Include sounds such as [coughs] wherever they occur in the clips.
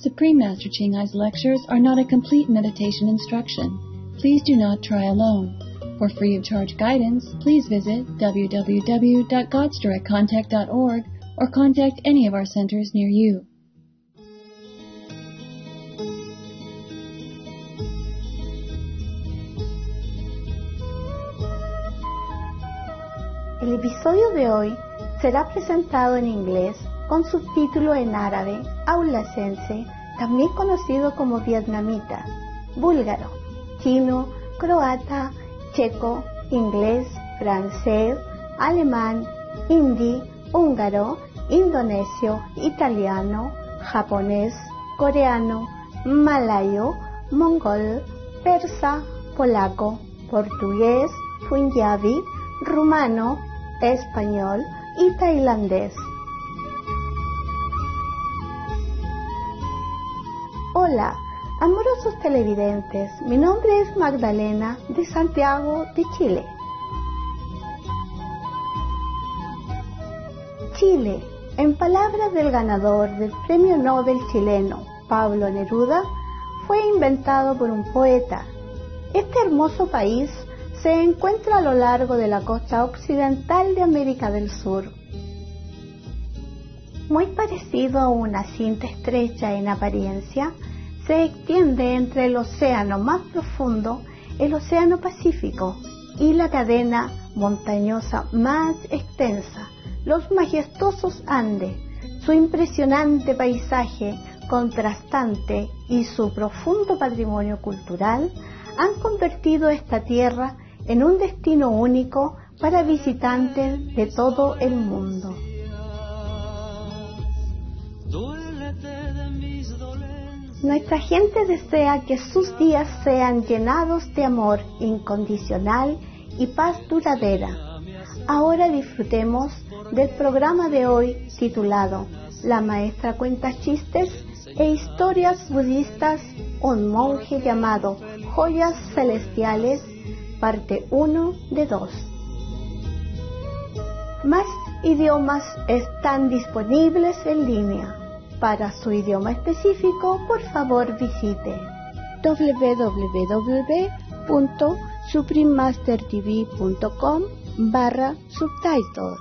Supreme Master Ching Hai's lectures are not a complete meditation instruction. Please do not try alone. For free of charge guidance, please visit www.godsdirectcontact.org or contact any of our centers near you. El episodio de hoy será presentado en inglés con subtítulo en árabe, aulacense, también conocido como vietnamita, búlgaro, chino, croata, checo, inglés, francés, alemán, hindi, húngaro, indonesio, italiano, japonés, coreano, malayo, mongol, persa, polaco, portugués, punjabi, rumano, español y tailandés. Hola, amorosos televidentes, mi nombre es Magdalena de Santiago de Chile. Chile, en palabras del ganador del Premio Nobel chileno, Pablo Neruda, fue inventado por un poeta. Este hermoso país se encuentra a lo largo de la costa occidental de América del Sur. Muy parecido a una cinta estrecha en apariencia, se extiende entre el océano más profundo, el Océano Pacífico, y la cadena montañosa más extensa, los majestuosos Andes, su impresionante paisaje contrastante y su profundo patrimonio cultural han convertido esta tierra en un destino único para visitantes de todo el mundo. Nuestra gente desea que sus días sean llenados de amor incondicional y paz duradera. Ahora disfrutemos del programa de hoy titulado La maestra cuenta chistes e historias budistas, un monje llamado Joyas Celestiales parte 1 de 2. Más idiomas están disponibles en línea. Para su idioma específico, por favor visite www.suprememastertv.com barra subtitles.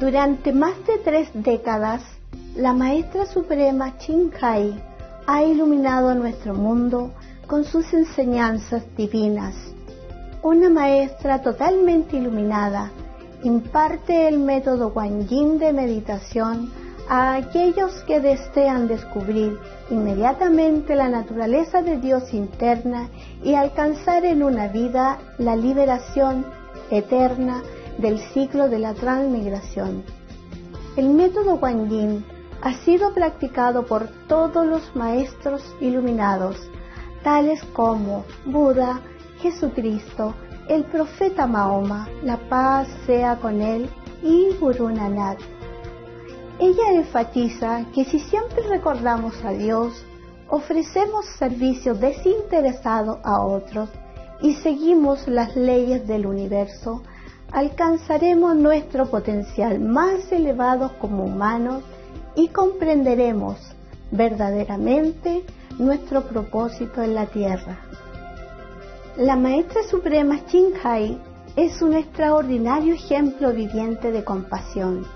Durante más de tres décadas, la Maestra Suprema Ching Hai ha iluminado nuestro mundo con sus enseñanzas divinas. Una maestra totalmente iluminada imparte el método Guan Yin de meditación a aquellos que desean descubrir inmediatamente la naturaleza de Dios interna y alcanzar en una vida la liberación eterna del ciclo de la transmigración. El método Guan Yin ha sido practicado por todos los maestros iluminados, tales como Buda, Jesucristo, el profeta Mahoma, la paz sea con él, y Guru Nanak. Ella enfatiza que si siempre recordamos a Dios, ofrecemos servicio desinteresado a otros y seguimos las leyes del universo, alcanzaremos nuestro potencial más elevado como humanos y comprenderemos verdaderamente nuestro propósito en la tierra. La Maestra Suprema Hai es un extraordinario ejemplo viviente de compasión,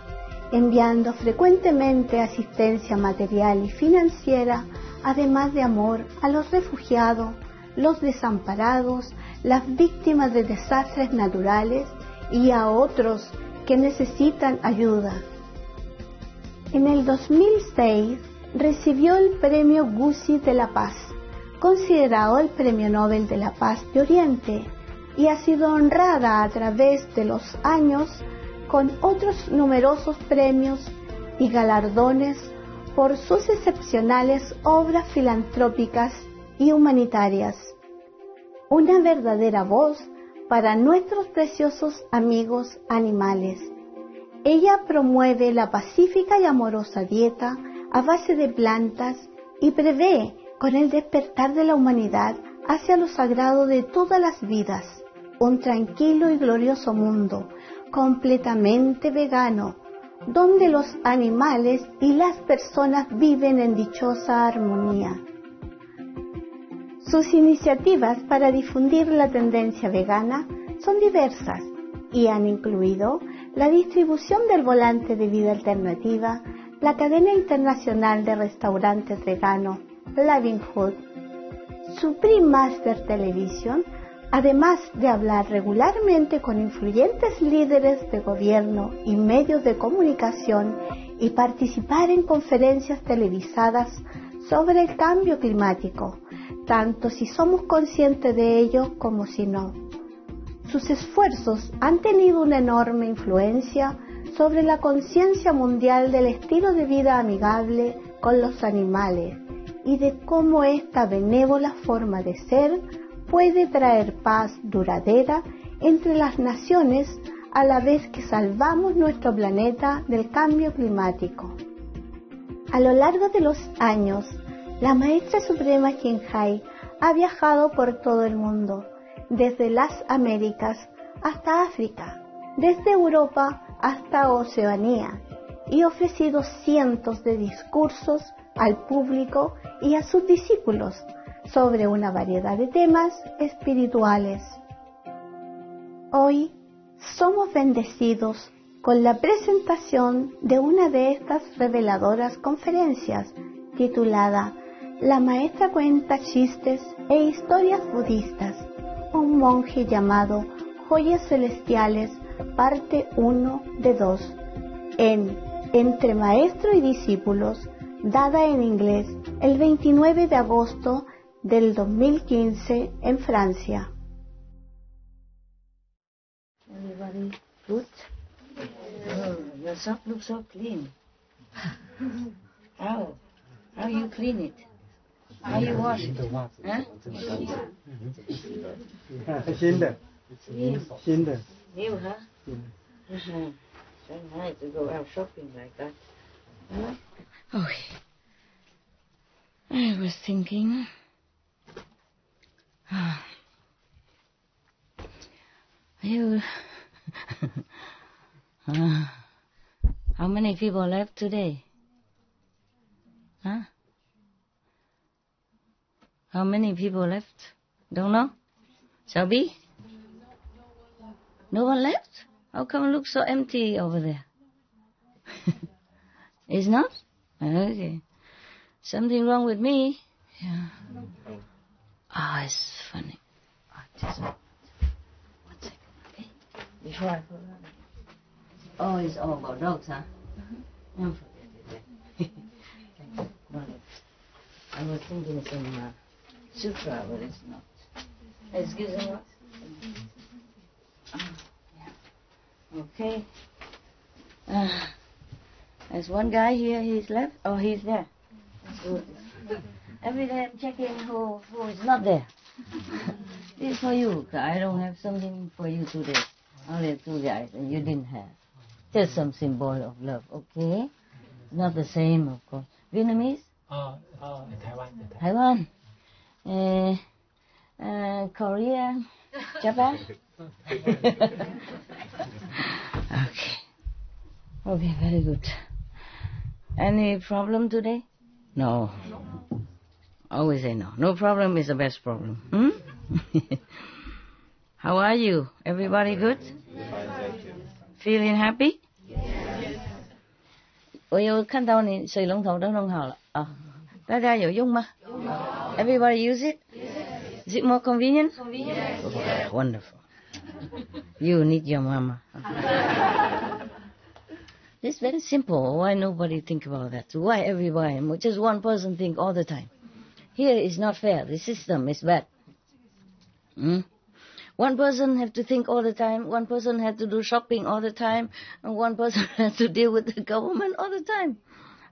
enviando frecuentemente asistencia material y financiera, además de amor a los refugiados, los desamparados, las víctimas de desastres naturales y a otros que necesitan ayuda. En el 2006 recibió el Premio Guzzi de la Paz, considerado el Premio Nobel de la Paz de Oriente, y ha sido honrada a través de los años con otros numerosos premios y galardones por sus excepcionales obras filantrópicas y humanitarias. Una verdadera voz para nuestros preciosos amigos animales ella promueve la pacífica y amorosa dieta a base de plantas y prevé con el despertar de la humanidad hacia lo sagrado de todas las vidas un tranquilo y glorioso mundo, completamente vegano, donde los animales y las personas viven en dichosa armonía. Sus iniciativas para difundir la tendencia vegana son diversas y han incluido la distribución del volante de vida alternativa, la cadena internacional de restaurantes veganos Food, Supreme Master Television, además de hablar regularmente con influyentes líderes de gobierno y medios de comunicación y participar en conferencias televisadas sobre el cambio climático, tanto si somos conscientes de ello como si no. Sus esfuerzos han tenido una enorme influencia sobre la conciencia mundial del estilo de vida amigable con los animales y de cómo esta benévola forma de ser puede traer paz duradera entre las naciones a la vez que salvamos nuestro planeta del cambio climático. A lo largo de los años, la Maestra Suprema Hai ha viajado por todo el mundo, desde las Américas hasta África, desde Europa hasta Oceanía, y ofrecido cientos de discursos al público y a sus discípulos sobre una variedad de temas espirituales. Hoy somos bendecidos con la presentación de una de estas reveladoras conferencias titulada La maestra cuenta chistes e historias budistas, un monje llamado Joyas Celestiales, parte 1 de 2, en Entre Maestro y Discípulos, dada en inglés el 29 de agosto del 2015 en Francia. Oh, How? You clean it? How you wash it? Huh? New, huh? So [laughs] nice to go out shopping like that. Okay. I was thinking. Ah. You. [laughs] Ah. How many people left today? Huh? How many people left? Don't know? Shelby? No one left? How come it looks so empty over there? [laughs] It's not? Okay. Something wrong with me? Yeah. Ah, it's funny. Ah, just one second, okay? Before I put on. Oh, it's all about dogs, huh? Mm. forget it. [laughs] no. I was thinking some uh, sutra, but it's not. Excuse me, what? Ah, yeah. Okay. Uh, there's one guy here, he's left. Oh, he's there. Every day I'm checking who, who is not there. [laughs] this is for you. I don't have something for you today. Only two guys, and you didn't have. Just some symbol of love, okay? Not the same, of course. Vietnamese? Uh, uh, Taiwan. Taiwan. Uh, uh, Korea, [laughs] Japan. [laughs] okay. Okay, very good. Any problem today? No. Always say no. No problem is the best problem. Hmm? [laughs] How are you? Everybody good? Feeling happy? 我有看到你水龙头都弄好了啊，大家有用吗？Everybody use it? Is it more convenient? Convenient. Wonderful. You need your mama. [laughs] It's very simple. Why nobody think about that? Why everybody? Just one person think all the time. Here is not fair. The system is bad. Hmm? One person have to think all the time. One person had to do shopping all the time, and one person [laughs] has to deal with the government all the time.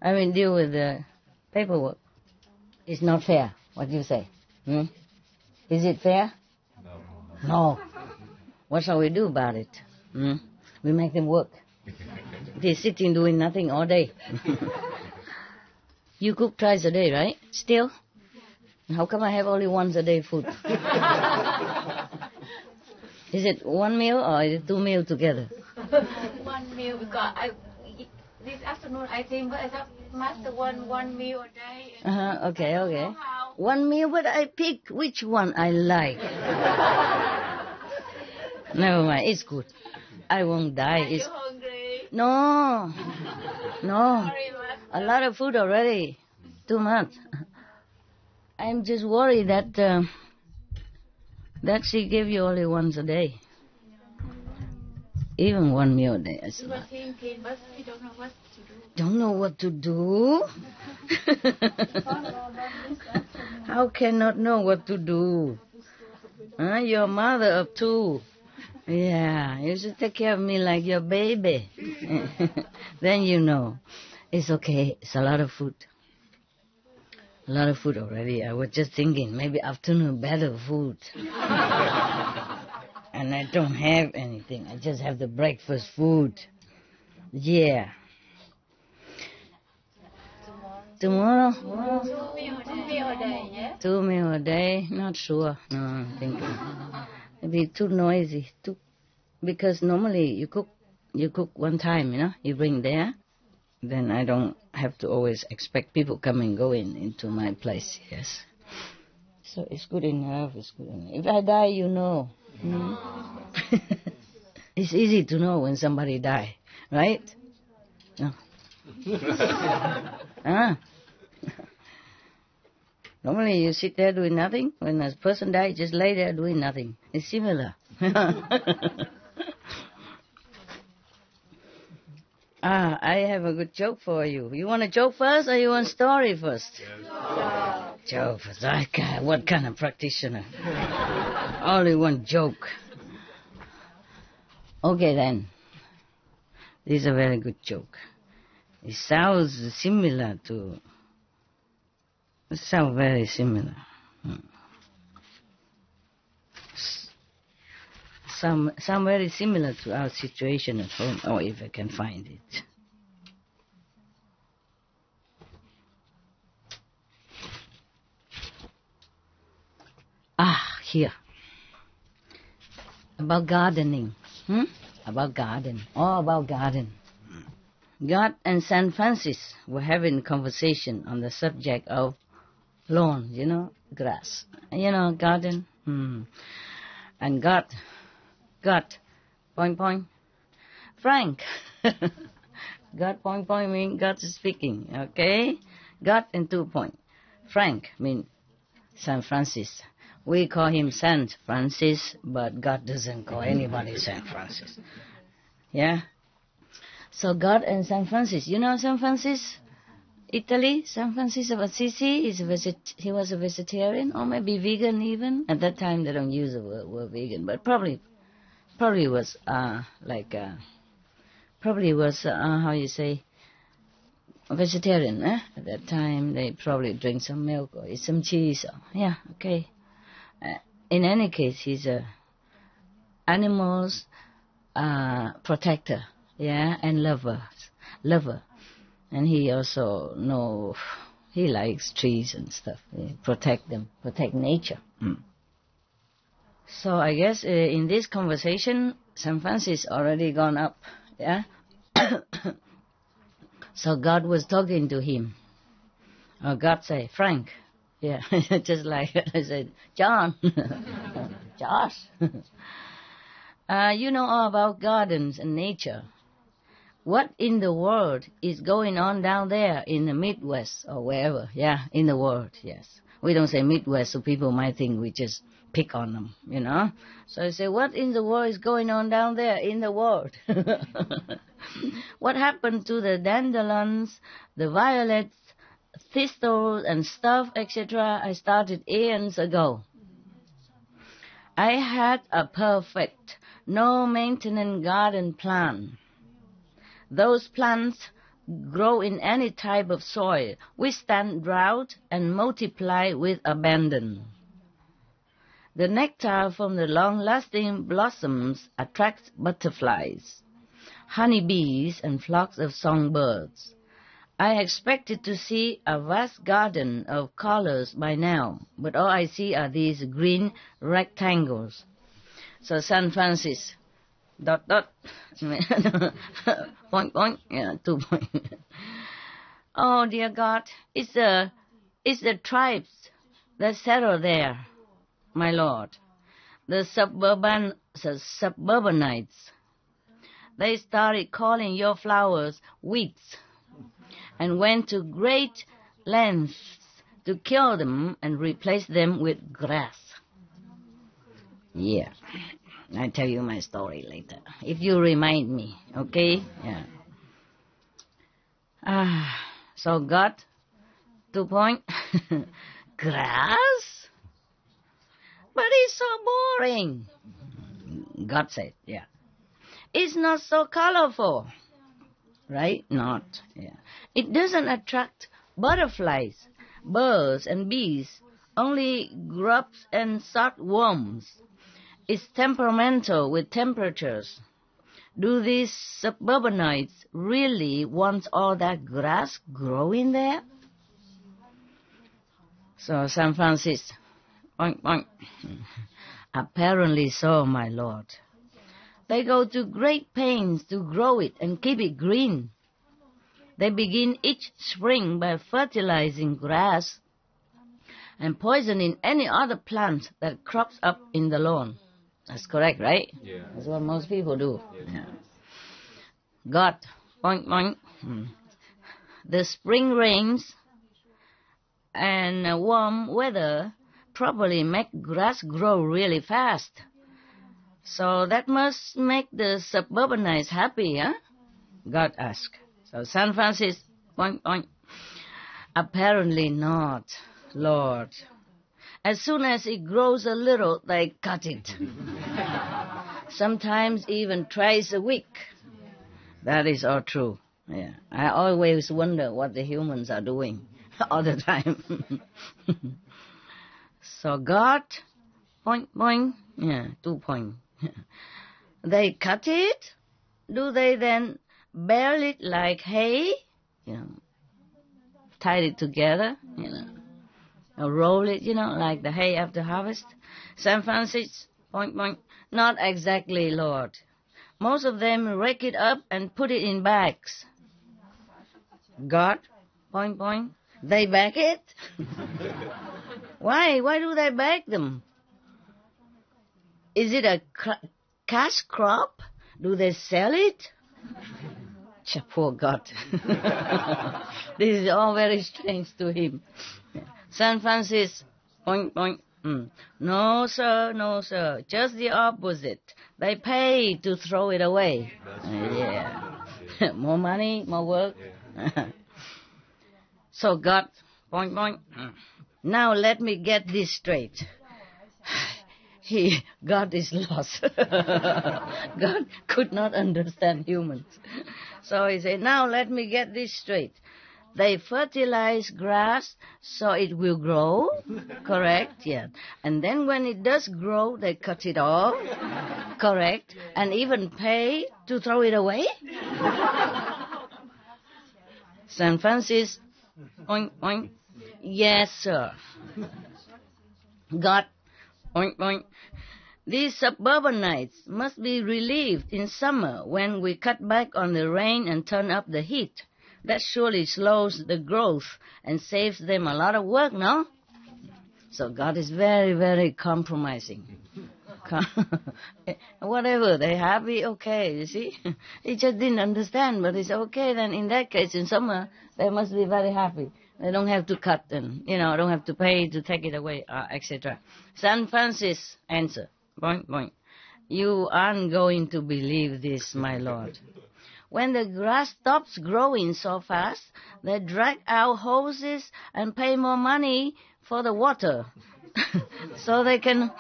I mean, deal with the paperwork. It's not fair. What do you say? Hmm? Is it fair? No. No. What shall we do about it? Hmm? We make them work. [laughs] They're sitting doing nothing all day. [laughs] you cook twice a day, right? Still? How come I have only once a day food? [laughs] is it one meal or is it two meals together? [laughs] one meal because I this afternoon I think, but I thought master one one meal a day. Uh-huh, okay, okay. One meal, but I pick which one I like. Never mind, it's good. I won't die. It's... No, no. A lot of food already. Too much. I'm just worried that uh, that she gave you only once a day. Even one meal a day. We were thinking, but we don't know what to do. Don't know what to do? [laughs] How can not know what to do? Huh? Your mother of two. Yeah, you should take care of me like your baby. then you know. It's okay. It's a lot of food. A lot of food already. I was just thinking maybe afternoon better food. and I don't have anything. I just have the breakfast food. Yeah. Tomorrow? Two meal, two meal a day, yeah? Two meal a day? Not sure. No, I'm thinking. Maybe too noisy. Too because normally you cook you cook one time, you know, you bring there. Then I don't have to always expect people coming going into my place. Yes. So it's good enough. It's good enough. If I die, you know. Mm. [laughs] it's easy to know when somebody die, right? No. [laughs] ah. Normally you sit there doing nothing. When a person dies, just lay there doing nothing. It's similar. [laughs] ah, I have a good joke for you. You want a joke first or you want story first? Yes. Joke first. Can, what kind of practitioner? Only one joke. Okay then. This is a very good joke. It sounds similar to. It sounds very similar. Some, some very similar to our situation at home, or if I can find it. Ah, here. About gardening. Hmm? About garden. All about garden. God and St. Francis were having conversation on the subject of lawn, you know, grass. You know, garden. Hmm. And God, God, point, point. Frank. [laughs] God, point, point mean God is speaking, okay? God and two point. Frank mean St. Francis. We call him Saint Francis, but God doesn't call anybody Saint Francis. Yeah? So God and Saint Francis. You know Saint Francis? Italy? San Francisco of Assisi? Is a visit, he was a vegetarian or maybe vegan even. At that time they don't use the word, word vegan, but probably, probably was, uh, like, uh, probably was, uh, how you say, vegetarian, eh? At that time they probably drink some milk or eat some cheese. Or, yeah, okay. Uh, in any case, he's a animals uh, protector, yeah, and lover, lover, and he also know he likes trees and stuff. protect them, protect nature. Mm. So I guess uh, in this conversation, St. Francis already gone up, yeah. [coughs] so God was talking to him. Or God say, Frank, yeah, [laughs] just like [laughs] I said, John, [laughs] Josh. uh, you know all about gardens and nature. What in the world is going on down there in the Midwest or wherever? Yeah, in the world, yes. We don't say Midwest, so people might think we just pick on them, you know? So I say, what in the world is going on down there in the world? [laughs] what happened to the dandelions, the violets, thistles and stuff, etc., I started eons ago. I had a perfect, no maintenance garden plan. Those plants grow in any type of soil, withstand drought, and multiply with abandon. The nectar from the long-lasting blossoms attracts butterflies, honeybees, and flocks of songbirds. I expected to see a vast garden of colors by now, but all I see are these green rectangles. So San Francis, dot dot. Point [laughs] point yeah two point [laughs] oh dear god. It's the it's the tribes that settle there my lord? The suburban the suburbanites. They started calling your flowers weeds and went to great lengths to kill them and replace them with grass. Yeah I tell you my story later. If you remind me, okay? Yeah. Ah, so God, two point, [laughs] grass? But it's so boring. God said, yeah. It's not so colorful. Right? Not, yeah. It doesn't attract butterflies, birds and bees, only grubs and worms is temperamental with temperatures. Do these suburbanites really want all that grass growing there? So San Francis, oink, oink. [laughs] apparently so, my lord. They go to great pains to grow it and keep it green. They begin each spring by fertilizing grass and poisoning any other plant that crops up in the lawn. That's correct, right? Yeah. That's what most people do. Yeah. God, point, point. Hmm. The spring rains and warm weather probably make grass grow really fast. So that must make the suburbanites happy, huh? God asked. So San Francisco, point, point. Apparently not, Lord. As soon as it grows a little, they cut it. [laughs] Sometimes even twice a week. That is all true. Yeah. I always wonder what the humans are doing [laughs] all the time. [laughs] so God, point, point, yeah, two point. they cut it. Do they then bale it like hay? You know, tie it together, you know roll it, you know, like the hay after harvest. San Francisco, point, point, not exactly, Lord. Most of them rake it up and put it in bags. God, point, point, they bag it? [laughs] Why? Why do they bag them? Is it a cash crop? Do they sell it? Poor God. [laughs] this is all very strange to him. San Francisco, boing. Mm. No, sir, no, sir. Just the opposite. They pay to throw it away. Yeah. [laughs] more money, more work. [laughs] so God, boing. Mm. Now let me get this straight. [sighs] He, God is lost. [laughs] God could not understand humans. So he said, now let me get this straight. They fertilize grass so it will grow. [laughs] Correct? Yeah. And then when it does grow, they cut it off. [laughs] Correct? And even pay to throw it away. [laughs] San Francis, oink, oink. Yes, sir. God, oink, oink. These suburbanites must be relieved in summer when we cut back on the rain and turn up the heat. That surely slows the growth and saves them a lot of work, no? So God is very, very compromising. [laughs] Whatever, they happy, okay, you see? [laughs] he just didn't understand, but it's okay then in that case, in summer, they must be very happy. They don't have to cut and, you know, don't have to pay to take it away, uh, etc. San Francis answer, point, point. You aren't going to believe this, my lord. When the grass stops growing so fast, they drag out hoses and pay more money for the water. [laughs] so they can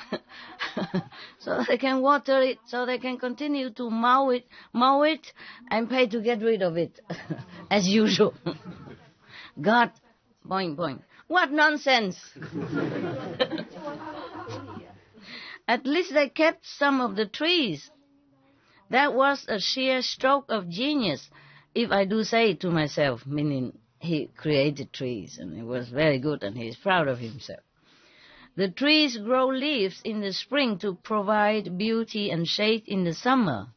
[laughs] so they can water it so they can continue to mow it mow it and pay to get rid of it [laughs] as usual. God point what nonsense! At least they kept some of the trees that was a sheer stroke of genius, if I do say it to myself, meaning he created trees and it was very good and he is proud of himself. The trees grow leaves in the spring to provide beauty and shade in the summer.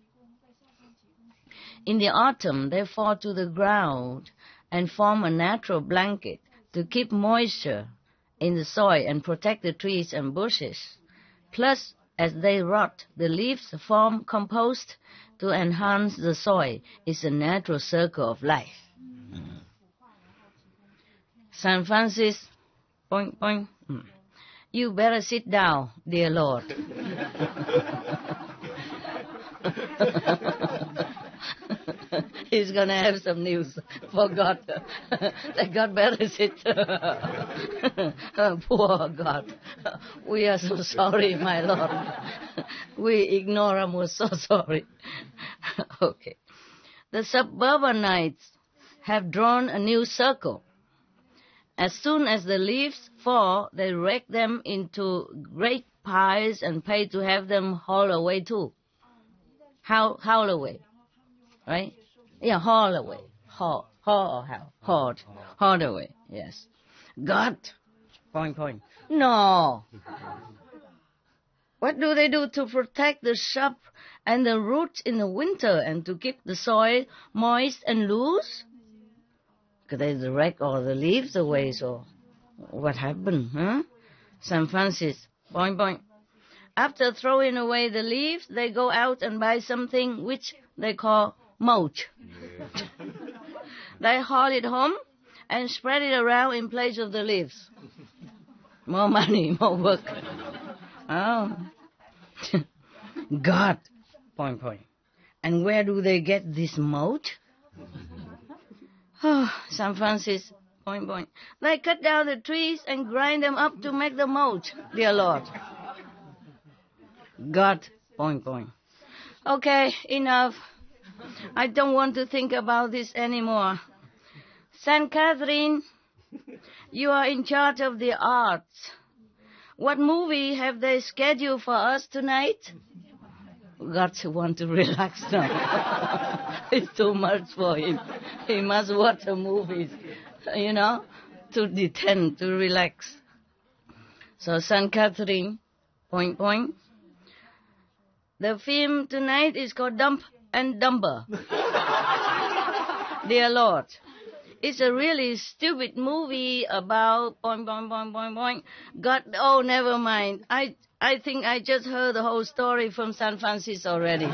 In the autumn, they fall to the ground and form a natural blanket to keep moisture in the soil and protect the trees and bushes. Plus, as they rot, the leaves form compost to enhance the soil. It's a natural circle of life. St. Francis, point, point. Mm. You better sit down, dear Lord. [laughs] He's gonna have some news for God. [laughs] that God better it. [laughs] Oh, poor God. We are so sorry, my Lord. [laughs] we ignore him. We're so sorry. okay. The suburbanites have drawn a new circle. As soon as the leaves fall, they rake them into great piles and pay to have them hauled away too. How away, right? Yeah, haul away, haul, haul, haul, hauled, hauled away. Yes. God, point, point. No. What do they do to protect the shrub and the roots in the winter and to keep the soil moist and loose? Could they direct all the leaves away, so what happened, huh? St. Francis, point, point. After throwing away the leaves, they go out and buy something which they call mulch. they haul it home and spread it around in place of the leaves. More money, [laughs] more work. Oh. [laughs] God, point, point. And where do they get this mulch? [laughs] Oh, San Francis, point, point. They cut down the trees and grind them up to make the mulch, dear Lord. God, point, point. Okay, enough. I don't want to think about this anymore. St. Catherine, you are in charge of the arts. What movie have they scheduled for us tonight? God want to relax now. [laughs] it's too much for him. He must watch a movie, you know, to detend, to relax. So St. Catherine, point, point. The film tonight is called Dumb and Dumber. [laughs] Dear Lord. It's a really stupid movie about boing, boing, boing, boing, boing. God, oh, never mind. I, I think I just heard the whole story from San Francisco already. [laughs]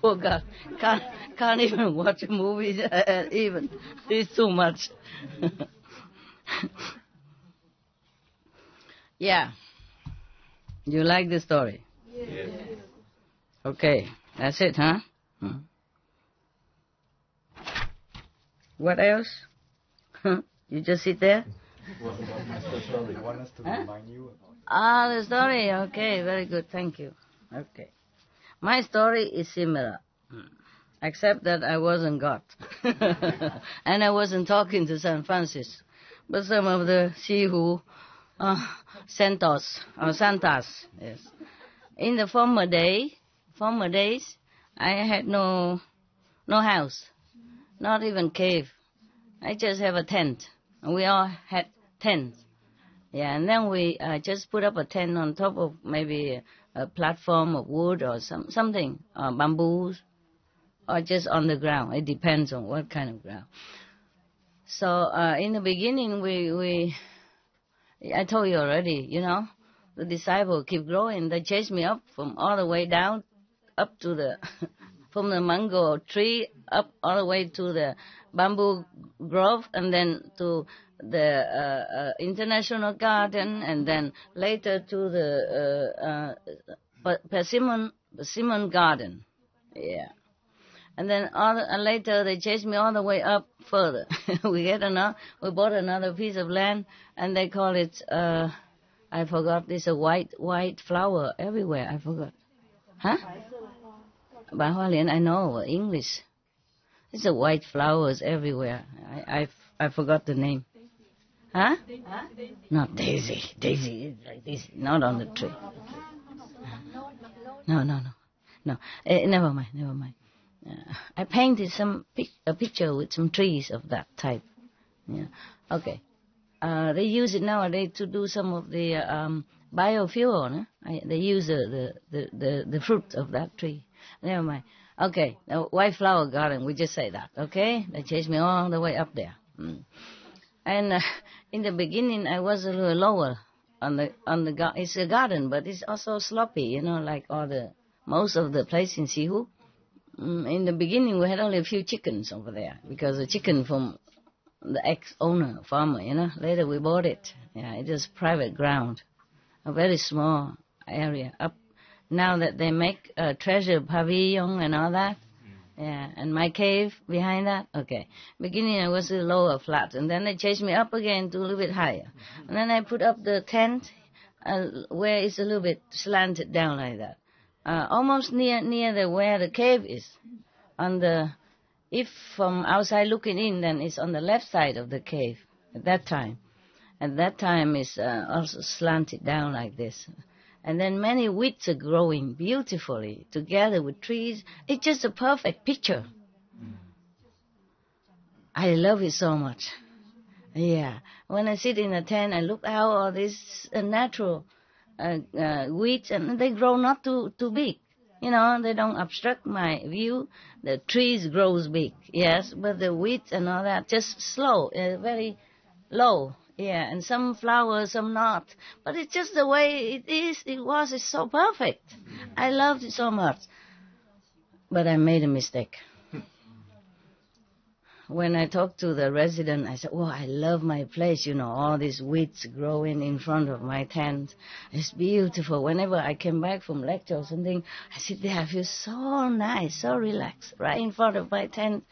Poor God. Can't, can't even watch movies [laughs] uh, even. It's too much. yeah. You like the story? Yes. Okay. That's it, huh? Hmm. What else? you just sit there? Ah, the story. Okay, very good. Thank you. Okay. My story is similar, except that I wasn't God. [laughs] and I wasn't talking to St. Francis, but some of the Sihu uh, Santos, or Santas, yes. In the former day, former days, I had no, no house, not even cave. I just have a tent. We all had tents. Yeah, and then we uh, just put up a tent on top of maybe a, platform of wood or some something, uh, bamboos, or just on the ground. It depends on what kind of ground. So uh, in the beginning, we we I told you already, you know, the disciple keep growing. They chase me up from all the way down, up to the, [laughs] from the mango tree up all the way to the bamboo grove, and then to the uh, uh, international garden, and then later to the uh, uh, persimmon persimmon garden. Yeah. And then all, and later they chased me all the way up further. [laughs] we get another, we bought another piece of land, and they call it, uh, I forgot, this a white, white flower everywhere, I forgot. Huh? Bai I know, English. It's a white flowers everywhere. I, I, I forgot the name. Huh? huh? Not daisy. Daisy is like this, not on the tree. No, no, no. No, uh, never mind, never mind. I painted some pic- a picture with some trees of that type. Yeah. Okay. uh, they use it nowadays to do some of the um, biofuel. No? I, they use the, the, the, the, fruit of that tree. Never mind. Okay, white flower garden, we just say that, okay? They chased me all the way up there. Mm. And uh, in the beginning, I was a little lower on the, on the, gar- it's a garden, but it's also sloppy, you know, like all the, most of the place in Sihu. Mm, in the beginning, we had only a few chickens over there, because the chicken from the ex-owner, farmer, you know, later we bought it. Yeah, it is private ground, a very small area up now that they make a treasure pavilion and all that. Yeah, and my cave behind that. Okay. Beginning I was a lower flat, and then they changed me up again to a little bit higher, and then I put up the tent uh, where it's a little bit slanted down like that, uh, almost near near the where the cave is. On the, if from outside looking in, then it's on the left side of the cave at that time. At that time, it's uh, also slanted down like this and then many weeds are growing beautifully together with trees. It's just a perfect picture. I love it so much. Yeah. When I sit in a tent, I look out all this uh, natural uh, uh, weeds, and they grow not too too big. You know, they don't obstruct my view. The trees grows big, yes, but the weeds and all that just slow, uh, very low. Yeah, and some flowers, some not. But it's just the way it is, it was, it's so perfect. I loved it so much. But I made a mistake. When I talked to the resident, I said, Oh, I love my place, you know, all these weeds growing in front of my tent. It's beautiful. Whenever I came back from lecture or something, I sit there, I feel so nice, so relaxed, right in front of my tent.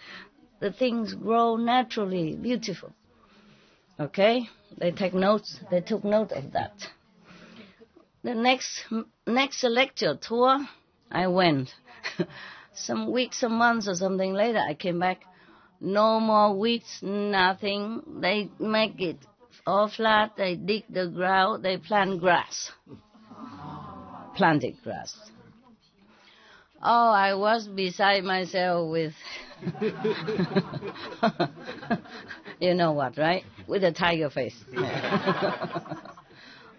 The things grow naturally, beautiful. Okay, they take notes. They took note of that. The next next lecture tour, I went. [laughs] some weeks, some months, or something later, I came back. No more weeds, nothing. They make it all flat. They dig the ground. They plant grass. Planted grass. Oh, I was beside myself with. [laughs] you know what, right? With a tiger face. [laughs] oh,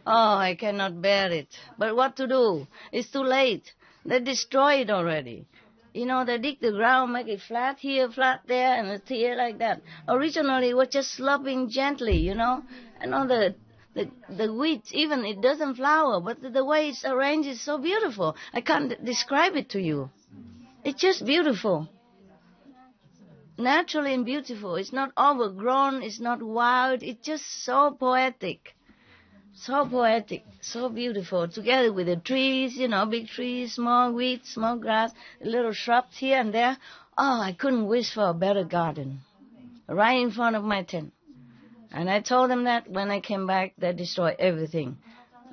I cannot bear it. But what to do? It's too late. They destroyed already. You know, they dig the ground, make it flat here, flat there, and it's here like that. Originally, it was just sloping gently, you know, and all the the the weeds, even it doesn't flower, but the, the way it's arranged is so beautiful. I can't describe it to you. It's just beautiful naturally and beautiful. It's not overgrown, it's not wild, it's just so poetic. So poetic, so beautiful, together with the trees, you know, big trees, small weeds, small grass, little shrubs here and there. Oh, I couldn't wish for a better garden. Right in front of my tent. And I told them that when I came back, they destroyed everything.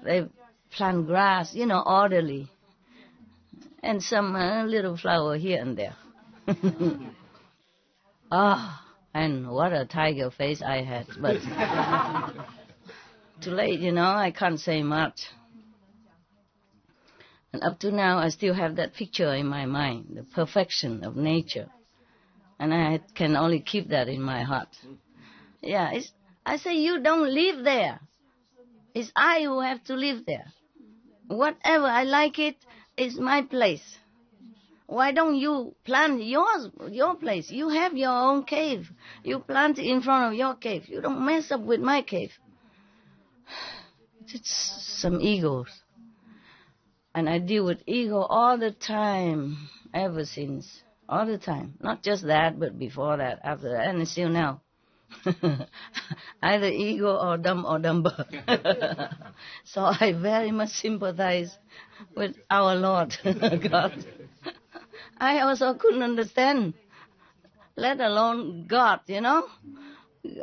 They plant grass, you know, orderly. And some uh, little flower here and there. [laughs] Ah, and what a tiger face I had. But [laughs] too late, you know, I can't say much. And up to now, I still have that picture in my mind, the perfection of nature. And I can only keep that in my heart. Yeah, I say, you don't live there. It's I who have to live there. Whatever, I like it, it's my place. Why don't you plant yours, your place? You have your own cave. You plant in front of your cave. You don't mess up with my cave. It's some egos. And I deal with ego all the time, ever since. All the time. Not just that, but before that, after that, and still now. [laughs] Either ego or dumb or dumber. [laughs] so I very much sympathize with our Lord [laughs] God. I also couldn't understand, let alone God, you know.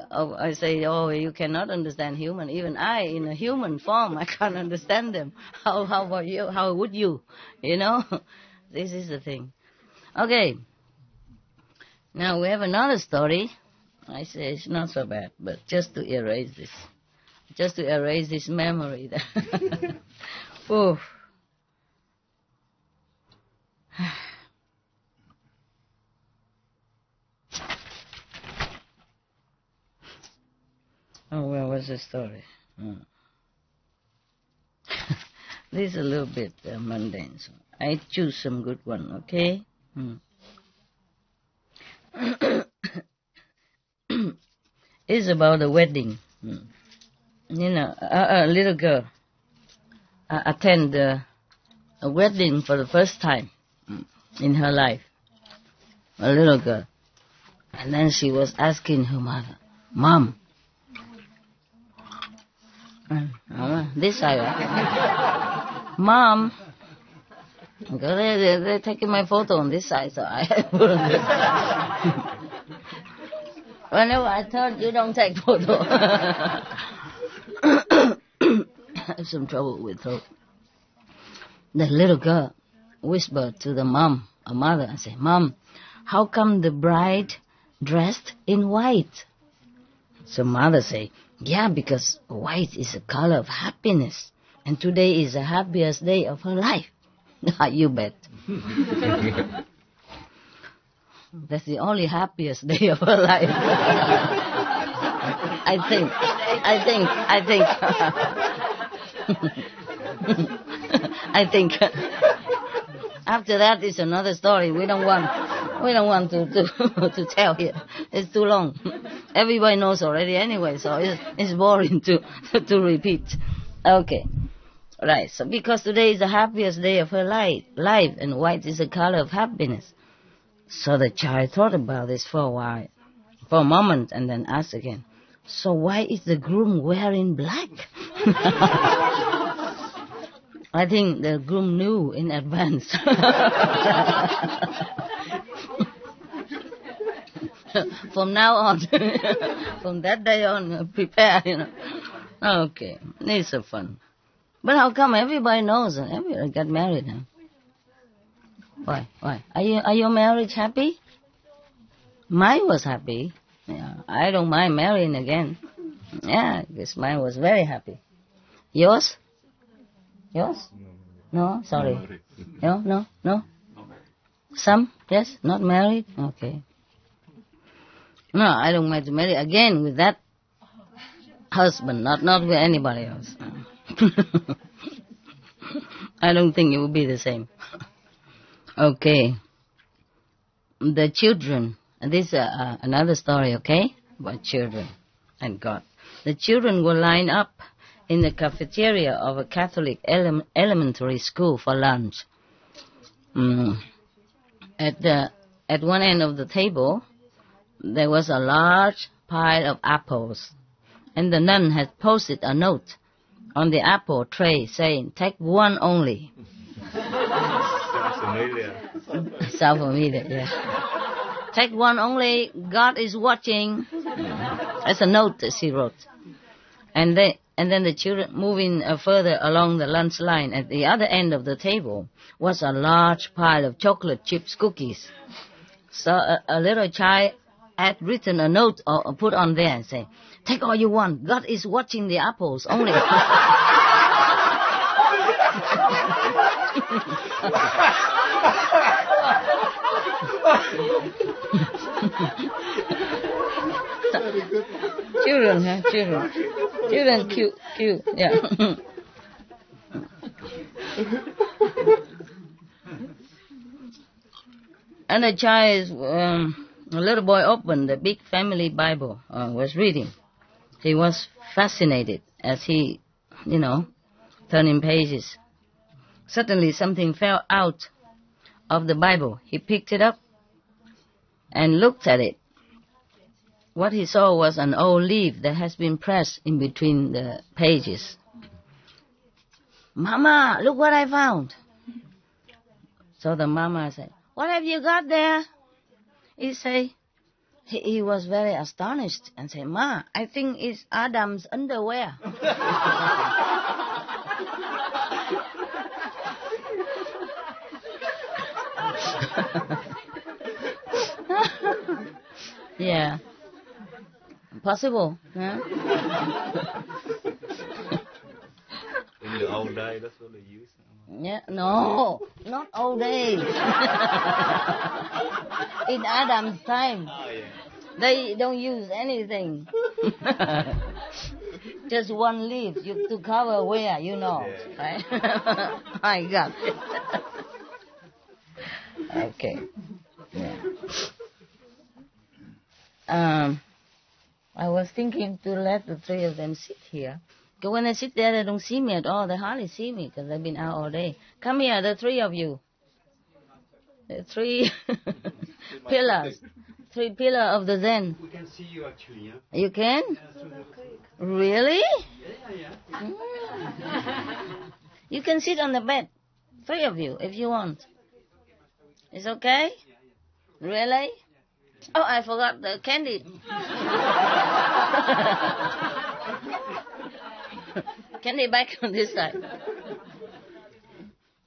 Oh, I say, oh, you cannot understand human. Even I, in a human form, I can't understand them. [laughs] How, how about you? How would you? You know, [laughs] this is the thing. Okay. Now we have another story. I say it's not so bad, but just to erase this, just to erase this memory. [laughs] Oof. [sighs] Oh, where was the story. Mm. [laughs] this is a little bit uh, mundane, so I choose some good one, okay? Mm. [coughs] it's about a wedding. Mm. You know, a, a little girl uh, attend uh, a wedding for the first time mm, in her life. A little girl. And then she was asking her mother, Mom, uh, this side. Mom, they, they're taking my photo on this side, so I. [laughs] Whenever I thought you don't take photo. [coughs] I have some trouble with throat. The little girl whispered to the mom, a mother, and said, Mom, how come the bride dressed in white? So mother say, yeah, because white is a color of happiness. And today is the happiest day of her life. [laughs] Ah, you bet. [laughs] That's the only happiest day of her life. [laughs] I think. I think. I think. I think. After that is another story. We don't want. We don't want to to, to tell here. It's too long. Everybody knows already anyway, so it's, it's boring to [laughs] to repeat. Okay. Right. So because today is the happiest day of her life, life, and white is the color of happiness. So the child thought about this for a while, for a moment, and then asked again, So why is the groom wearing black? [laughs] I think the groom knew in advance. [laughs] [laughs] from now on, [laughs] from that day on, prepare, you know. Okay, it's so fun. But how come everybody knows? Everybody got married now. Why? Why? Are you are your marriage happy? Mine was happy. Yeah, I don't mind marrying again. Yeah, because mine was very happy. Yours? Yours? No, sorry. No, no, no. Some? Yes, not married. Okay. No, I don't want to marry again with that husband, not not with anybody else. [laughs] I don't think it will be the same. Okay. The children, this is uh, uh, another story, okay, about children and God. The children will line up in the cafeteria of a Catholic ele- elementary school for lunch. Mm. At the at one end of the table, there was a large pile of apples, and the nun had posted a note on the apple tray saying, "Take one only." South familiar, yeah. Take one only. God is watching. That's a note that she wrote. And then, and then the children moving uh, further along the lunch line at the other end of the table was a large pile of chocolate chips cookies. So a, a little child had written a note or, put on there and say, "Take all you want. God is watching the apples only." [laughs] children, huh? Children. Children, cute, cute, yeah. [laughs] and the child, um, a little boy opened the big family Bible, uh, was reading. He was fascinated as he, you know, turning pages. Suddenly something fell out of the Bible. He picked it up and looked at it. What he saw was an old leaf that has been pressed in between the pages. Mama, look what I found. So the mama said, What have you got there? He said, he, was very astonished and said, Ma, I think it's Adam's underwear. yeah. Possible. Yeah. In the old day, that's what they use. Yeah, no, not old days. [laughs] In Adam's time, Oh, yeah. they don't use anything. [laughs] just one leaf you, to cover where, you know, right? I got it. okay. Yeah. Um, I was thinking to let the three of them sit here. Because when I sit there, they don't see me at all. They hardly see me because they've been out all day. Come here, the three of you. The three [laughs] pillars. Three pillar of the Zen. We can see you actually, yeah? You can? Really? Yeah, yeah. Mm. You can sit on the bed. Three of you, if you want. It's okay? Really? Oh, I forgot the candy. [laughs] [laughs] candy back on this side.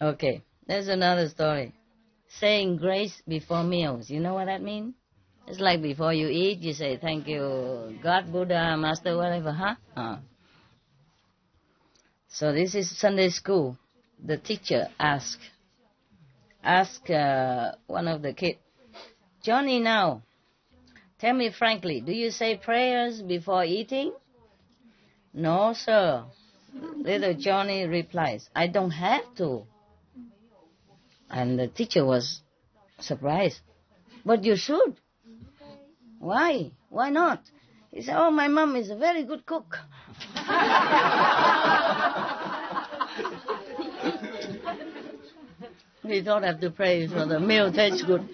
Okay, there's another story. Saying grace before meals. You know what that means? It's like before you eat, you say thank you, God, Buddha, Master, whatever, huh? Uh. So this is Sunday school. The teacher asked, ask uh, one of the kids, Johnny now, tell me frankly, do you say prayers before eating? No, sir. Little Johnny replies, I don't have to. And the teacher was surprised. But you should. Why? Why not? He said, Oh, my mom is a very good cook. [laughs] we don't have to pray for the meal tastes good.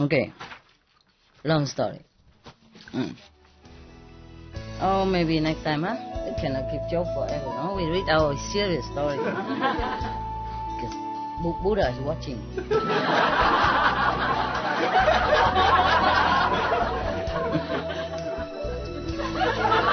Okay, long story. Mm. Oh, maybe next time, huh? We cannot keep joke forever, no? We read our serious story. [laughs] Because Buddha is watching. [laughs]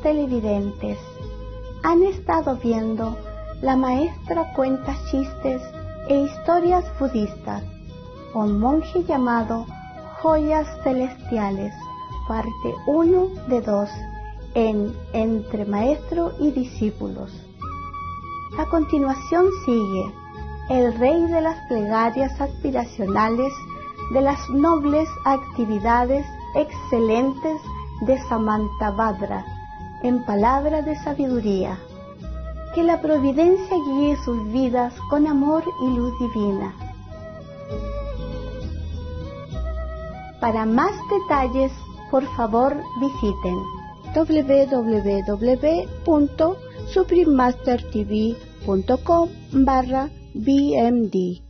Televidentes, han estado viendo La maestra cuenta chistes e historias budistas, un monje llamado Joyas Celestiales, parte 1 de 2, en Entre Maestro y Discípulos. A continuación sigue el rey de las plegarias aspiracionales, de las nobles actividades excelentes de Samantabhadra en palabra de sabiduría. Que la providencia guíe sus vidas con amor y luz divina. Para más detalles, por favor visiten www.suprememastertv.com barra BMD.